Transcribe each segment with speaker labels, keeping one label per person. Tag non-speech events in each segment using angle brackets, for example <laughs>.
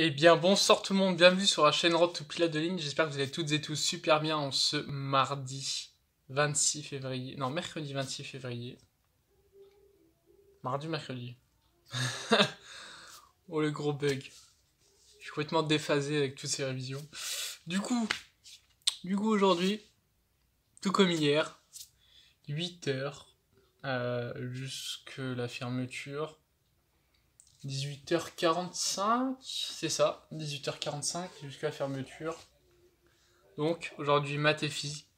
Speaker 1: Eh bien bonsoir tout le monde, bienvenue sur la chaîne Road to Pilote de ligne, j'espère que vous allez toutes et tous super bien en ce mardi 26 février, non mercredi 26 février. Mardi mercredi <laughs> Oh le gros bug. Je suis complètement déphasé avec toutes ces révisions. Du coup, du coup aujourd'hui, tout comme hier, 8h euh, jusque la fermeture. 18h45, c'est ça, 18h45 jusqu'à la fermeture. Donc aujourd'hui maths et physique.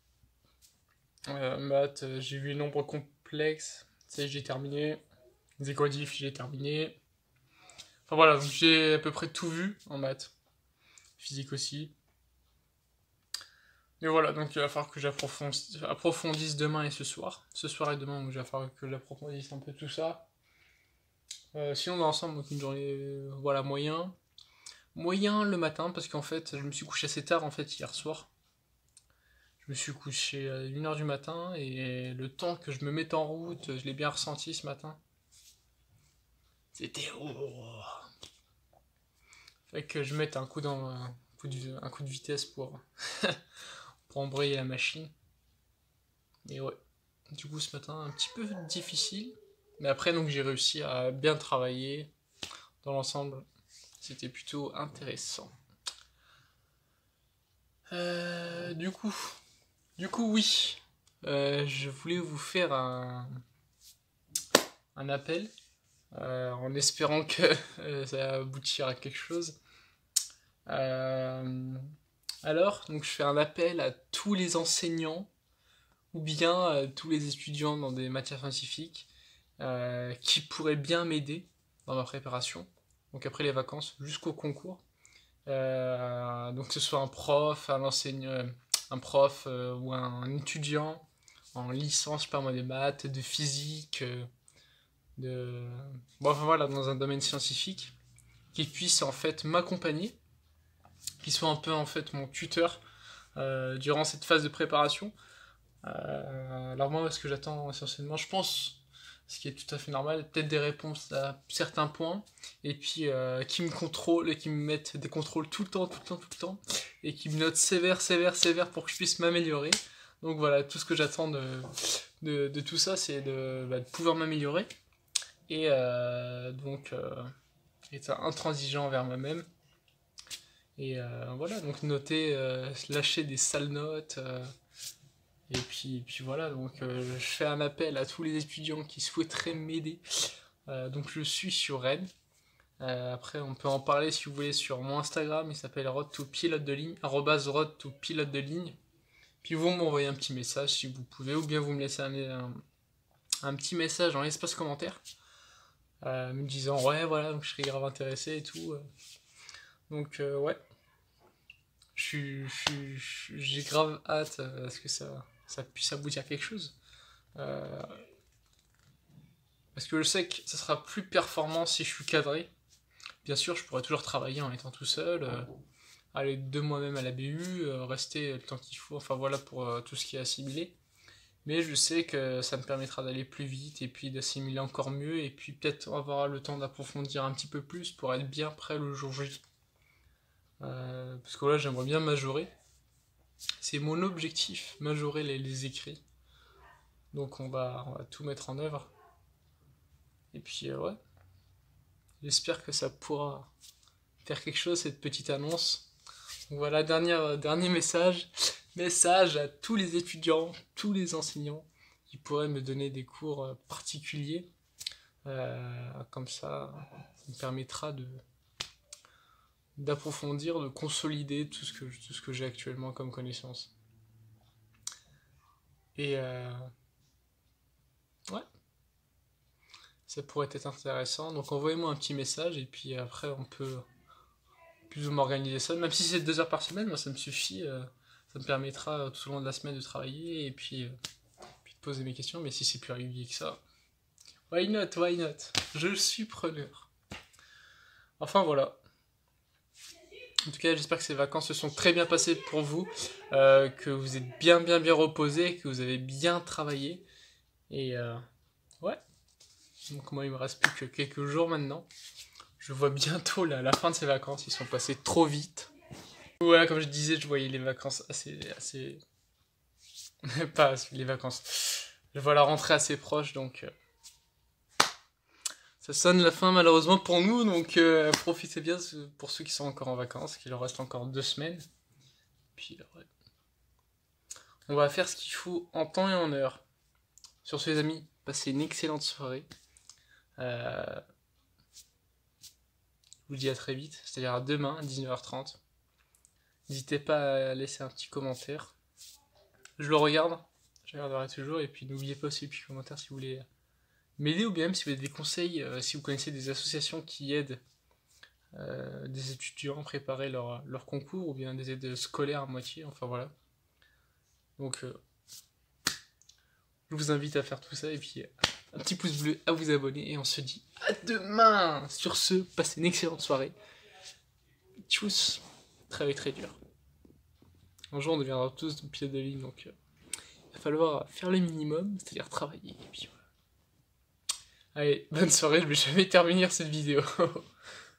Speaker 1: Euh, maths, euh, j'ai vu les nombres complexes, c'est j'ai terminé. Les équadifs, j'ai terminé. Enfin voilà, j'ai à peu près tout vu en maths. Physique aussi. Mais voilà, donc il va falloir que j'approfondisse demain et ce soir. Ce soir et demain, donc il va falloir que j'approfondisse un peu tout ça. Euh, sinon, dans l'ensemble, une journée, euh, voilà, moyen. Moyen le matin, parce qu'en fait, je me suis couché assez tard, en fait, hier soir. Je me suis couché à 1h du matin, et le temps que je me mette en route, je l'ai bien ressenti ce matin. C'était... Oh. Fait que je mette un coup, dans, un, coup de, un coup de vitesse pour, <laughs> pour embrayer la machine. Et ouais. Du coup, ce matin, un petit peu difficile. Mais après, donc j'ai réussi à bien travailler. Dans l'ensemble, c'était plutôt intéressant. Euh, du coup, du coup, oui. Euh, je voulais vous faire un, un appel euh, en espérant que <laughs> ça va aboutir à quelque chose. alors, donc je fais un appel à tous les enseignants ou bien tous les étudiants dans des matières scientifiques euh, qui pourrait bien m'aider dans ma préparation, donc après les vacances, jusqu'au concours. Euh, donc que ce soit un prof, un enseignant, euh, un prof ou un, étudiant en licence, pas moi, des maths, de physique, de... Bon, enfin voilà, dans un domaine scientifique, qui puisse en fait m'accompagner, qui soit un peu en fait mon tuteur durant cette phase de préparation. alors moi, ce que j'attends essentiellement, je pense ce qui est tout à fait normal, peut-être des réponses à certains points, et puis euh, qui me contrôlent et qui me mettent des contrôles tout le temps, tout le temps, tout le temps, et qui me notent sévère, sévère, sévère pour que je puisse m'améliorer. Donc voilà, tout ce que j'attends de, de, tout ça, c'est de, bah, pouvoir m'améliorer, et euh, donc euh, être intransigeant envers moi-même. Et voilà, donc noter, lâcher des sales notes, et puis, puis voilà, donc euh, je fais un appel à tous les étudiants qui souhaiteraient m'aider. Euh, donc je suis sur Rennes. Euh, après, on peut en parler si vous voulez sur mon Instagram, il s'appelle road to pilote de ligne, de ligne. Puis vous m'envoyez un petit message si vous pouvez, ou bien vous me laissez un, un, petit message dans l'espace commentaire, me disant ouais, voilà, donc je serais grave intéressé et tout. Donc ouais, j'ai grave hâte parce que ça, ça puisse aboutir à quelque chose. Euh, parce que je sais que ça sera plus performant si je suis cadré. Bien sûr, je pourrais toujours travailler en étant tout seul, euh, aller de moi-même à la BU, euh, rester le temps qu'il faut, enfin voilà pour tout ce qui est assimilé. Mais je sais que ça me permettra d'aller plus vite et puis d'assimiler encore mieux et puis peut-être avoir le temps d'approfondir un petit peu plus pour être bien prêt le jour J. parce que là, j'aimerais bien majorer. C'est mon objectif, majorer les, écrits. Donc on va, tout mettre en œuvre. Et puis euh, ouais, j'espère que ça pourra faire quelque chose, cette petite annonce. voilà, dernier, euh, dernier message. <laughs> Message à tous les étudiants, tous les enseignants qui pourraient me donner des cours euh, particuliers. comme ça, ça me permettra de, d'approfondir, de consolider tout ce que, tout ce que j'ai actuellement comme connaissance. Et euh, ouais, ça pourrait être intéressant. Donc envoyez-moi un petit message et puis après on peut plus ou moins organiser ça. Même si c'est deux heures par semaine, moi ça me suffit. Euh, ça me permettra tout au long de la semaine de travailler et euh, puis de poser mes questions. Mais si c'est plus régulier que ça, why not, why not? Je suis preneur. Enfin voilà. En tout cas, j'espère que ces vacances se sont très bien passées pour vous, euh, que vous êtes bien, bien, bien reposé, que vous avez bien travaillé. Et euh, ouais. Donc moi, il me reste plus que quelques jours maintenant je vois bientôt la fin de ces vacances, ils sont passés trop vite. Voilà, comme je disais, je voyais les vacances assez... assez... <laughs> Pas les vacances. Je vois la rentrée assez proche, donc... Euh, ça sonne la fin malheureusement pour nous, donc euh, profitez bien pour ceux qui sont encore en vacances, qu'il leur reste encore deux semaines. Puis, on va faire ce qu'il faut en temps et en heure. Sur ce les amis, passez une excellente soirée. Euh, je vous dis à très vite, c'est-à-dire à demain à 19h30. N'hésitez pas à laisser un petit commentaire. Je le regarde, je regarderai toujours. Et puis n'oubliez pas aussi le petit commentaire si vous voulez m'aider ou bien même si vous avez des conseils, euh, si vous connaissez des associations qui aident euh, des étudiants à préparer leur, concours ou bien des aides scolaires à moitié. Enfin voilà. Donc je vous invite à faire tout ça et puis un petit pouce bleu, à vous abonner et on se dit à demain Sur ce, passez une excellente soirée. Tchuss Travail très dur. Un jour on deviendra tous de pied de ligne donc euh, il va falloir faire le minimum, c'est-à-dire travailler et puis voilà. Allez, bonne soirée, je vais jamais terminer cette vidéo. <laughs>